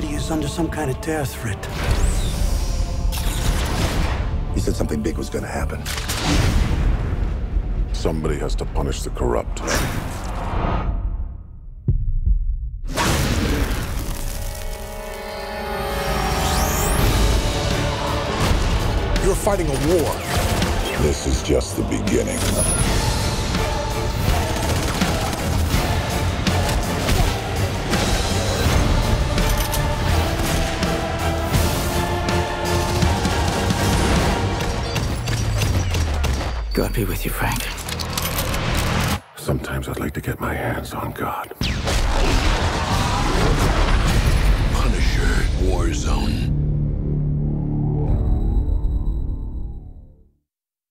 city is under some kind of terror threat. He said something big was gonna happen. Somebody has to punish the corrupt. You're fighting a war. This is just the beginning. God be with you, Frank. Sometimes I'd like to get my hands on God.